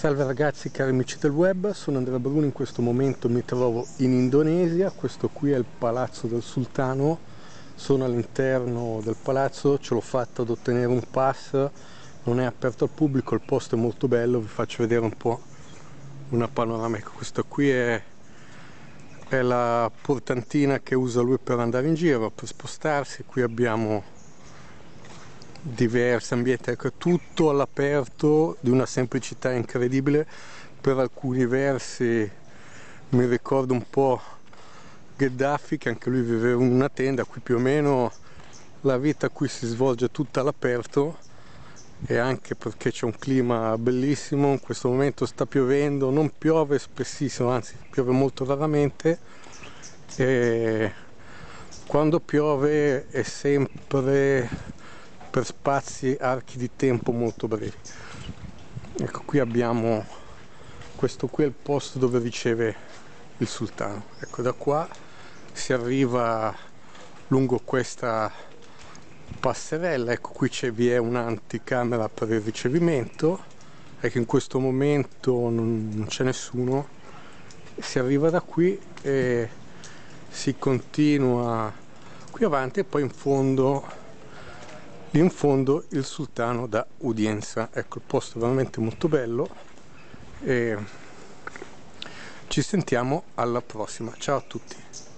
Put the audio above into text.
Salve ragazzi cari amici del web, sono Andrea Bruni, in questo momento mi trovo in Indonesia, questo qui è il palazzo del sultano, sono all'interno del palazzo, ce l'ho fatta ad ottenere un pass, non è aperto al pubblico, il posto è molto bello, vi faccio vedere un po' una panoramica, questa qui è, è la portantina che usa lui per andare in giro, per spostarsi, qui abbiamo diversi ambienti, ecco, tutto all'aperto di una semplicità incredibile, per alcuni versi mi ricordo un po' Gheddafi che anche lui viveva in una tenda, qui più o meno la vita qui si svolge tutta all'aperto e anche perché c'è un clima bellissimo, in questo momento sta piovendo, non piove spessissimo, anzi piove molto raramente e quando piove è sempre per spazi, archi di tempo molto brevi. Ecco qui abbiamo, questo qui è il posto dove riceve il sultano. Ecco da qua si arriva lungo questa passerella, ecco qui vi è un'anticamera per il ricevimento, ecco in questo momento non c'è nessuno, si arriva da qui e si continua qui avanti e poi in fondo in fondo il sultano da udienza. Ecco il posto è veramente molto bello e ci sentiamo alla prossima. Ciao a tutti